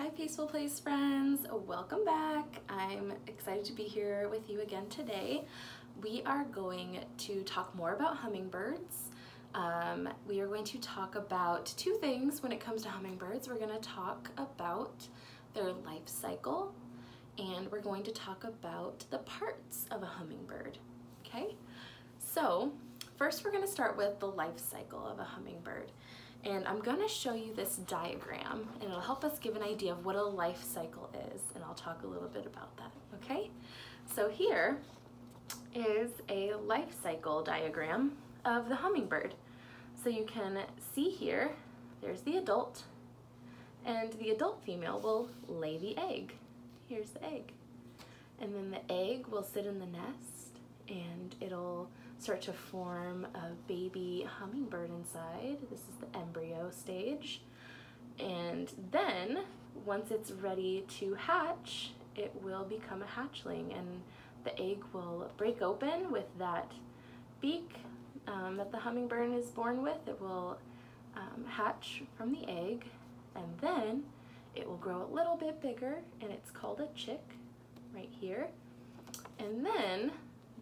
Hi Peaceful Place friends, welcome back. I'm excited to be here with you again today. We are going to talk more about hummingbirds. Um, we are going to talk about two things when it comes to hummingbirds. We're going to talk about their life cycle and we're going to talk about the parts of a hummingbird, okay? So first we're going to start with the life cycle of a hummingbird. And I'm gonna show you this diagram and it'll help us give an idea of what a life cycle is and I'll talk a little bit about that, okay? So here is a life cycle diagram of the hummingbird. So you can see here, there's the adult and the adult female will lay the egg. Here's the egg. And then the egg will sit in the nest and it'll start to form a baby hummingbird inside. This is the embryo stage. And then once it's ready to hatch, it will become a hatchling and the egg will break open with that beak um, that the hummingbird is born with. It will um, hatch from the egg and then it will grow a little bit bigger and it's called a chick right here. And then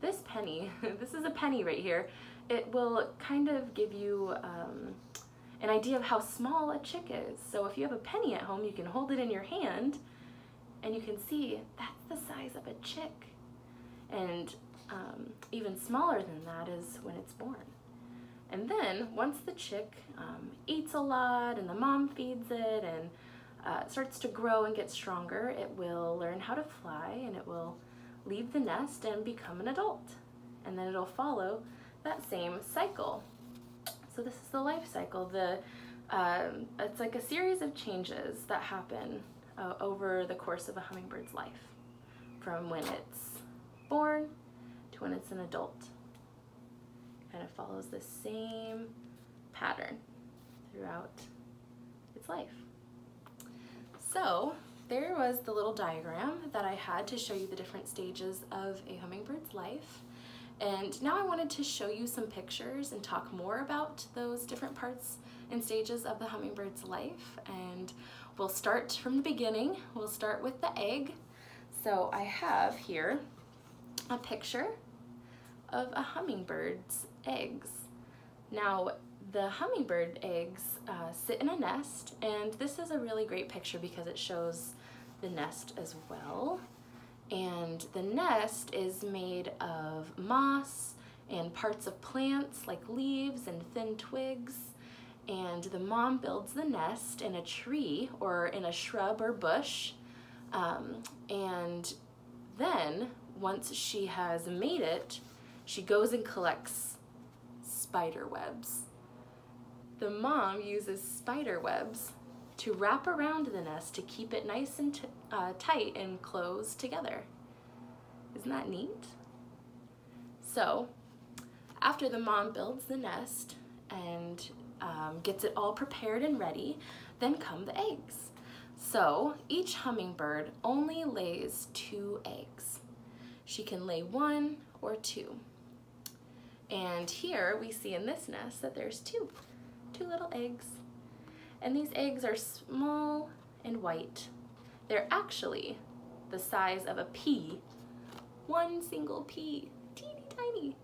this penny, this is a penny right here, it will kind of give you um, an idea of how small a chick is. So if you have a penny at home, you can hold it in your hand and you can see that's the size of a chick. And um, even smaller than that is when it's born. And then once the chick um, eats a lot and the mom feeds it and uh, starts to grow and get stronger, it will learn how to fly and it will leave the nest and become an adult. And then it'll follow that same cycle. So this is the life cycle. The um, It's like a series of changes that happen uh, over the course of a hummingbird's life, from when it's born to when it's an adult. Kind of follows the same pattern throughout its life. So there was the little diagram that I had to show you the different stages of a hummingbird's life. And now I wanted to show you some pictures and talk more about those different parts and stages of the hummingbird's life. And we'll start from the beginning. We'll start with the egg. So I have here a picture of a hummingbird's eggs. Now, the hummingbird eggs uh, sit in a nest, and this is a really great picture because it shows the nest as well. And the nest is made of moss and parts of plants like leaves and thin twigs. And the mom builds the nest in a tree or in a shrub or bush. Um, and then once she has made it, she goes and collects spider webs. The mom uses spider webs to wrap around the nest to keep it nice and uh, tight and closed together. Isn't that neat? So after the mom builds the nest and um, gets it all prepared and ready, then come the eggs. So each hummingbird only lays two eggs. She can lay one or two. And here we see in this nest that there's two, two little eggs and these eggs are small and white. They're actually the size of a pea, one single pea, teeny tiny,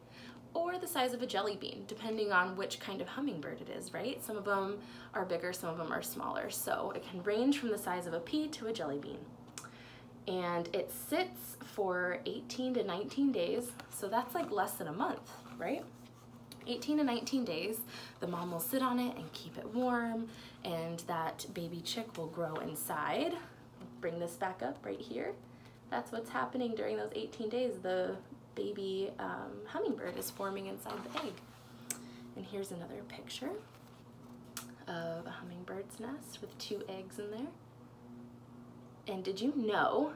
or the size of a jelly bean, depending on which kind of hummingbird it is, right? Some of them are bigger, some of them are smaller. So it can range from the size of a pea to a jelly bean. And it sits for 18 to 19 days, so that's like less than a month, right? 18 to 19 days, the mom will sit on it and keep it warm and that baby chick will grow inside. Bring this back up right here. That's what's happening during those 18 days. The baby um, hummingbird is forming inside the egg. And here's another picture of a hummingbird's nest with two eggs in there. And did you know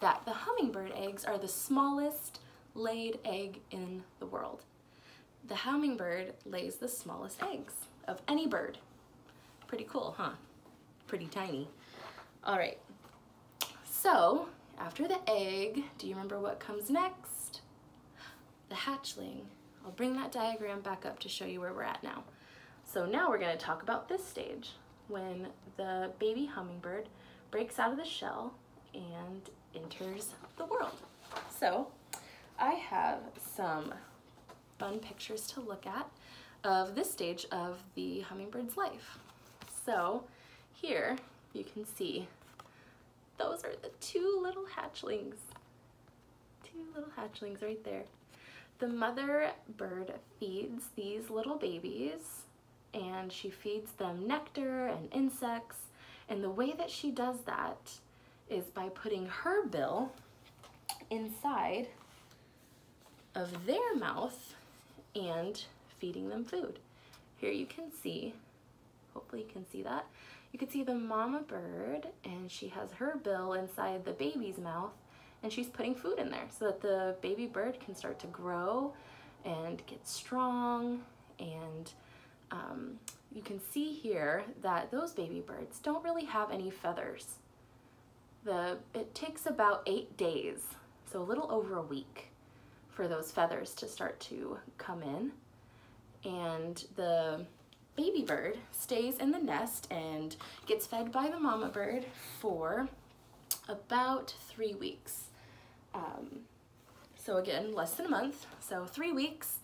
that the hummingbird eggs are the smallest laid egg in the world? The hummingbird lays the smallest eggs of any bird. Pretty cool, huh? Pretty tiny. All right, so after the egg, do you remember what comes next? The hatchling. I'll bring that diagram back up to show you where we're at now. So now we're gonna talk about this stage, when the baby hummingbird breaks out of the shell and enters the world. So I have some fun pictures to look at of this stage of the hummingbird's life. So here you can see those are the two little hatchlings. Two little hatchlings right there. The mother bird feeds these little babies and she feeds them nectar and insects. And the way that she does that is by putting her bill inside of their mouth and feeding them food. Here you can see, hopefully you can see that, you can see the mama bird and she has her bill inside the baby's mouth and she's putting food in there so that the baby bird can start to grow and get strong and um, you can see here that those baby birds don't really have any feathers. The, it takes about eight days, so a little over a week, for those feathers to start to come in. And the baby bird stays in the nest and gets fed by the mama bird for about three weeks. Um, so again, less than a month, so three weeks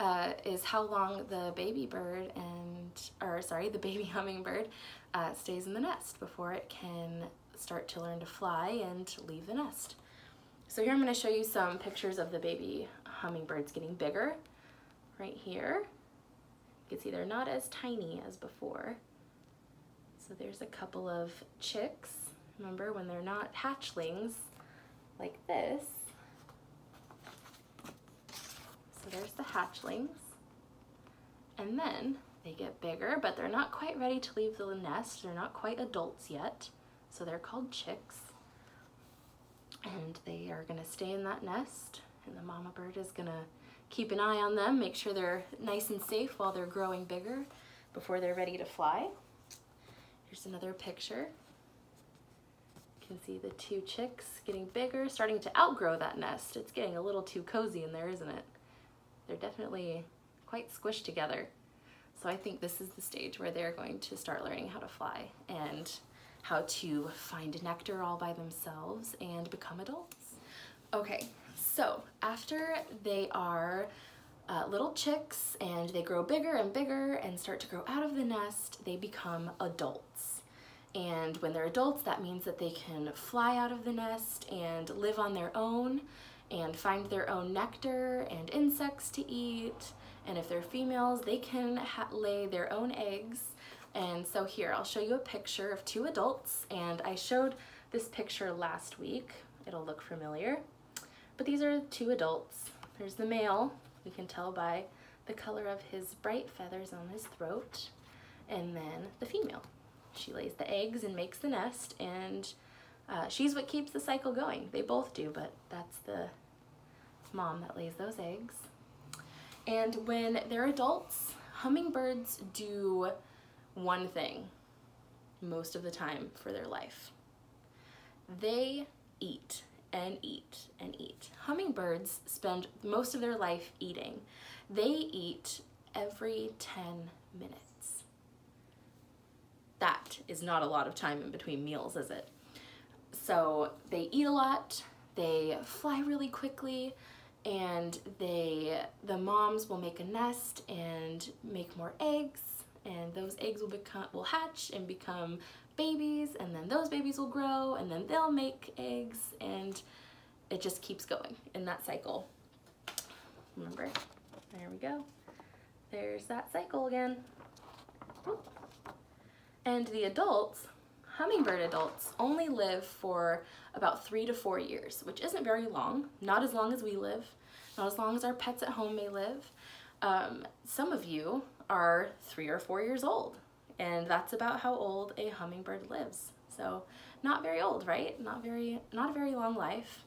uh, is how long the baby bird and, or sorry, the baby hummingbird uh, stays in the nest before it can start to learn to fly and leave the nest. So here I'm going to show you some pictures of the baby hummingbirds getting bigger. Right here, you can see they're not as tiny as before. So there's a couple of chicks. Remember when they're not hatchlings like this, so there's the hatchlings. And then they get bigger, but they're not quite ready to leave the nest. They're not quite adults yet. So they're called chicks. And they are gonna stay in that nest and the mama bird is gonna keep an eye on them, make sure they're nice and safe while they're growing bigger before they're ready to fly. Here's another picture. You can see the two chicks getting bigger, starting to outgrow that nest. It's getting a little too cozy in there, isn't it? They're definitely quite squished together. So I think this is the stage where they're going to start learning how to fly and how to find nectar all by themselves and become adults. Okay, so after they are uh, little chicks and they grow bigger and bigger and start to grow out of the nest, they become adults. And when they're adults, that means that they can fly out of the nest and live on their own and find their own nectar and insects to eat. And if they're females, they can lay their own eggs. And so here, I'll show you a picture of two adults. And I showed this picture last week. It'll look familiar. But these are two adults. There's the male. We can tell by the color of his bright feathers on his throat. And then the female. She lays the eggs and makes the nest. And uh, she's what keeps the cycle going. They both do, but that's the mom that lays those eggs. And when they're adults, hummingbirds do one thing most of the time for their life. They eat and eat and eat. Hummingbirds spend most of their life eating. They eat every 10 minutes. That is not a lot of time in between meals, is it? So they eat a lot, they fly really quickly, and they the moms will make a nest and make more eggs and those eggs will become will hatch and become babies and then those babies will grow and then they'll make eggs and it just keeps going in that cycle. Remember? There we go. There's that cycle again. And the adults hummingbird adults only live for about three to four years, which isn't very long, not as long as we live, not as long as our pets at home may live. Um, some of you are three or four years old, and that's about how old a hummingbird lives. So not very old, right? Not very, not a very long life,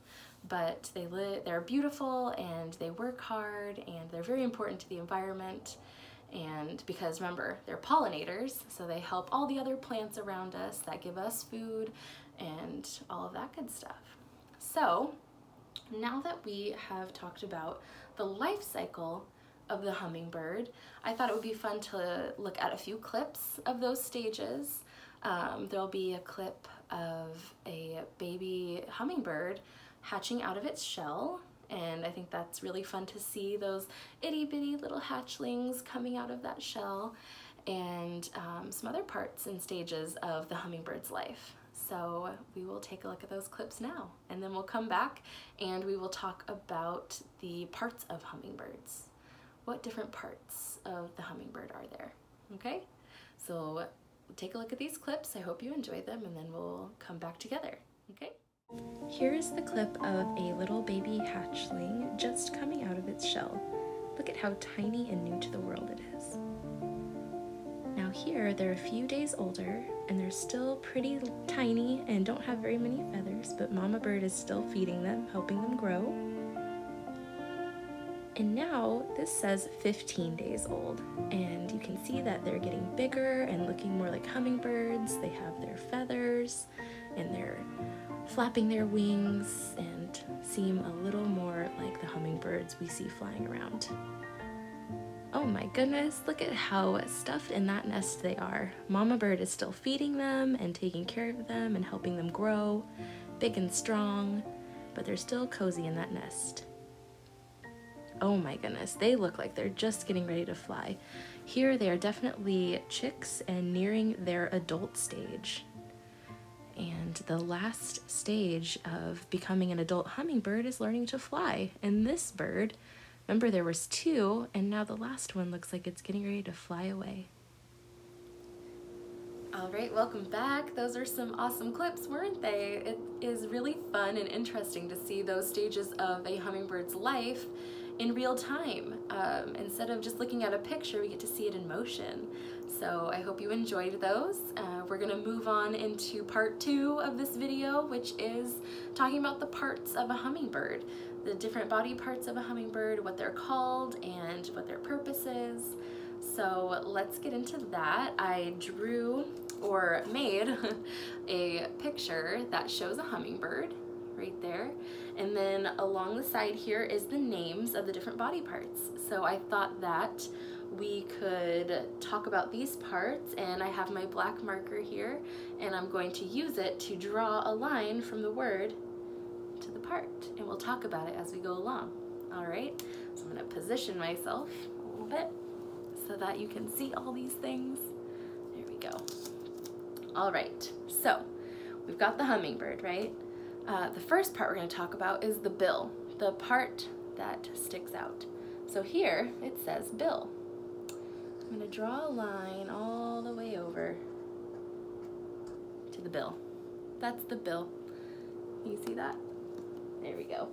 but they live, they're beautiful and they work hard and they're very important to the environment and because remember, they're pollinators, so they help all the other plants around us that give us food and all of that good stuff. So now that we have talked about the life cycle of the hummingbird, I thought it would be fun to look at a few clips of those stages um, there'll be a clip of a baby hummingbird hatching out of its shell and I think that's really fun to see those itty bitty little hatchlings coming out of that shell and um, some other parts and stages of the hummingbird's life. So we will take a look at those clips now and then we'll come back and we will talk about the parts of hummingbirds. What different parts of the hummingbird are there? Okay, so take a look at these clips. I hope you enjoyed them and then we'll come back together. Okay. Here's the clip of a little baby hatchling just coming out of its shell. Look at how tiny and new to the world it is. Now here, they're a few days older, and they're still pretty tiny and don't have very many feathers, but Mama Bird is still feeding them, helping them grow. And now this says 15 days old, and you can see that they're getting bigger and looking more like hummingbirds. They have their feathers, and they're flapping their wings and seem a little more like the hummingbirds we see flying around. Oh my goodness, look at how stuffed in that nest they are. Mama bird is still feeding them and taking care of them and helping them grow, big and strong, but they're still cozy in that nest. Oh my goodness, they look like they're just getting ready to fly. Here they are definitely chicks and nearing their adult stage. And the last stage of becoming an adult hummingbird is learning to fly. And this bird, remember there was two, and now the last one looks like it's getting ready to fly away. All right, welcome back. Those are some awesome clips, weren't they? It is really fun and interesting to see those stages of a hummingbird's life in real time. Um, instead of just looking at a picture, we get to see it in motion. So I hope you enjoyed those. Uh, we're gonna move on into part two of this video, which is talking about the parts of a hummingbird, the different body parts of a hummingbird, what they're called, and what their purpose is. So let's get into that. I drew or made a picture that shows a hummingbird right there. And then along the side here is the names of the different body parts. So I thought that we could talk about these parts and I have my black marker here and I'm going to use it to draw a line from the word to the part and we'll talk about it as we go along. All right, so I'm gonna position myself a little bit so that you can see all these things. There we go. All right, so we've got the hummingbird, right? Uh, the first part we're gonna talk about is the bill, the part that sticks out. So here it says bill. I'm gonna draw a line all the way over to the bill. That's the bill. You see that? There we go.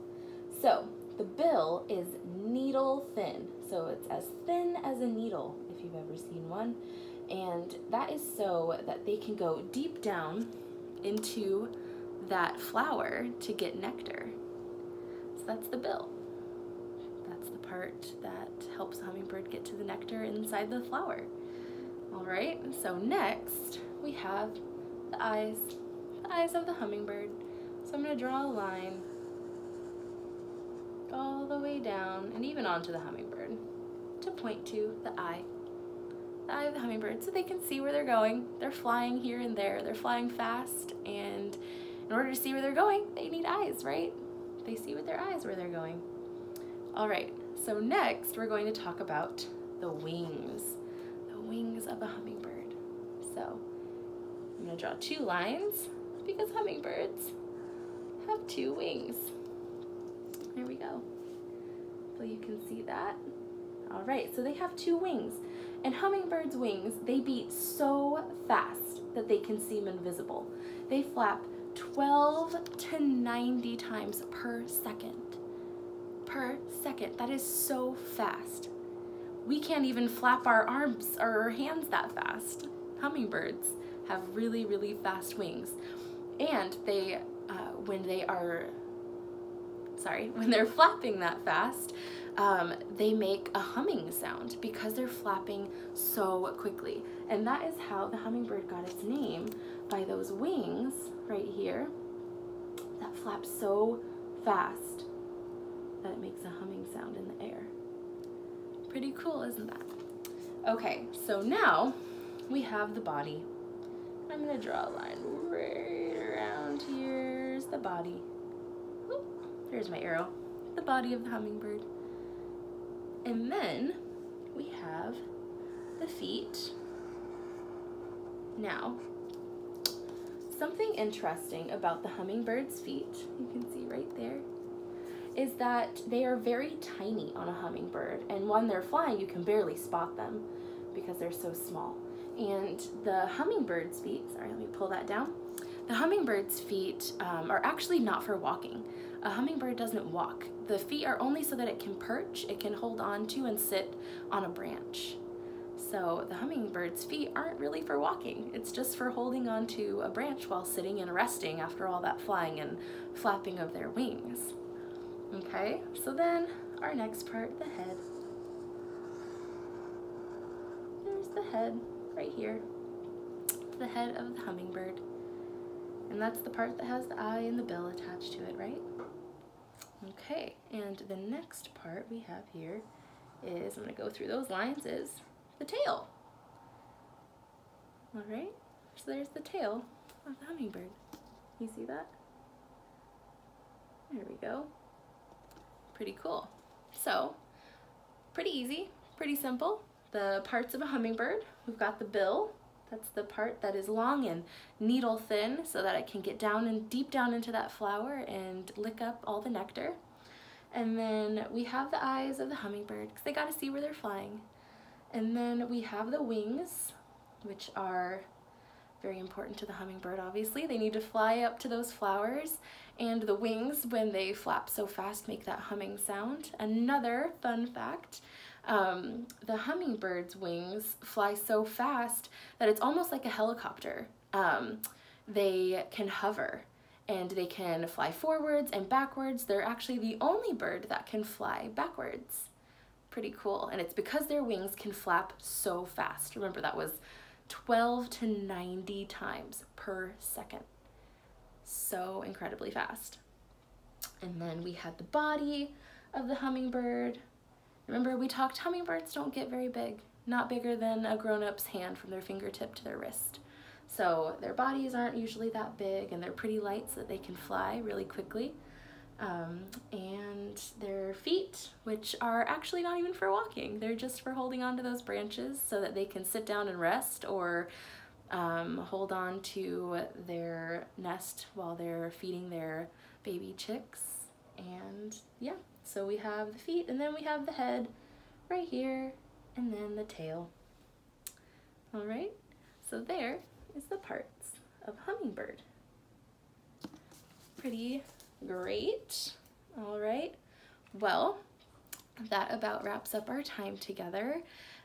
So the bill is needle thin. So it's as thin as a needle, if you've ever seen one. And that is so that they can go deep down into that flower to get nectar. So that's the bill That's the part that helps the hummingbird get to the nectar inside the flower. All right, so next we have the eyes, the eyes of the hummingbird. So I'm gonna draw a line all the way down and even onto the hummingbird to point to the eye. The eye of the hummingbird so they can see where they're going. They're flying here and there. They're flying fast and in order to see where they're going, they need eyes, right? They see with their eyes where they're going. All right, so next we're going to talk about the wings, the wings of a hummingbird. So I'm gonna draw two lines because hummingbirds have two wings. There we go. So you can see that. All right, so they have two wings. And hummingbirds' wings, they beat so fast that they can seem invisible. They flap 12 to 90 times per second per second. That is so fast. We can't even flap our arms or our hands that fast. Hummingbirds have really, really fast wings. And they, uh, when they are, sorry, when they're flapping that fast, um, they make a humming sound because they're flapping so quickly. And that is how the hummingbird got its name by those wings right here that flap so fast that it makes a humming sound in the air. Pretty cool, isn't that? Okay, so now we have the body. I'm gonna draw a line right around here's the body. Oop, there's my arrow. The body of the hummingbird. And then we have the feet. Now, something interesting about the hummingbird's feet, you can see right there, is that they are very tiny on a hummingbird. And when they're flying, you can barely spot them because they're so small. And the hummingbird's feet, sorry, let me pull that down. The hummingbird's feet um, are actually not for walking. A hummingbird doesn't walk. The feet are only so that it can perch, it can hold on to and sit on a branch. So the hummingbird's feet aren't really for walking. It's just for holding on to a branch while sitting and resting after all that flying and flapping of their wings. Okay, so then our next part, the head. There's the head right here, the head of the hummingbird. And that's the part that has the eye and the bill attached to it, right? Okay, and the next part we have here is, I'm gonna go through those lines, is the tail. All right, so there's the tail of the hummingbird. You see that? There we go. Pretty cool. So, pretty easy, pretty simple. The parts of a hummingbird, we've got the bill, that's the part that is long and needle thin so that it can get down and deep down into that flower and lick up all the nectar. And then we have the eyes of the hummingbird because they got to see where they're flying. And then we have the wings, which are very important to the hummingbird, obviously. They need to fly up to those flowers and the wings, when they flap so fast, make that humming sound. Another fun fact, um, the hummingbird's wings fly so fast that it's almost like a helicopter. Um, they can hover and they can fly forwards and backwards. They're actually the only bird that can fly backwards. Pretty cool. And it's because their wings can flap so fast. Remember that was 12 to 90 times per second so incredibly fast. And then we had the body of the hummingbird. Remember we talked hummingbirds don't get very big, not bigger than a grown-up's hand from their fingertip to their wrist. So their bodies aren't usually that big and they're pretty light so that they can fly really quickly. Um, and their feet, which are actually not even for walking, they're just for holding onto those branches so that they can sit down and rest or um, hold on to their nest while they're feeding their baby chicks. And yeah, so we have the feet and then we have the head right here and then the tail. All right, so there is the parts of hummingbird. Pretty great. All right, well, that about wraps up our time together.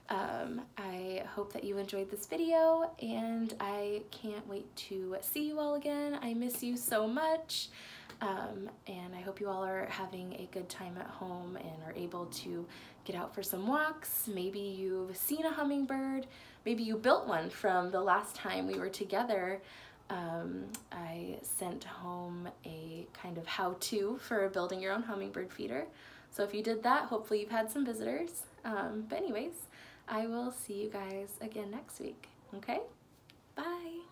Um, I hope that you enjoyed this video and I can't wait to see you all again. I miss you so much. Um, and I hope you all are having a good time at home and are able to get out for some walks. Maybe you've seen a hummingbird. Maybe you built one from the last time we were together. Um, I sent home a kind of how-to for building your own hummingbird feeder. So if you did that, hopefully you've had some visitors. Um, but anyways, I will see you guys again next week. Okay? Bye.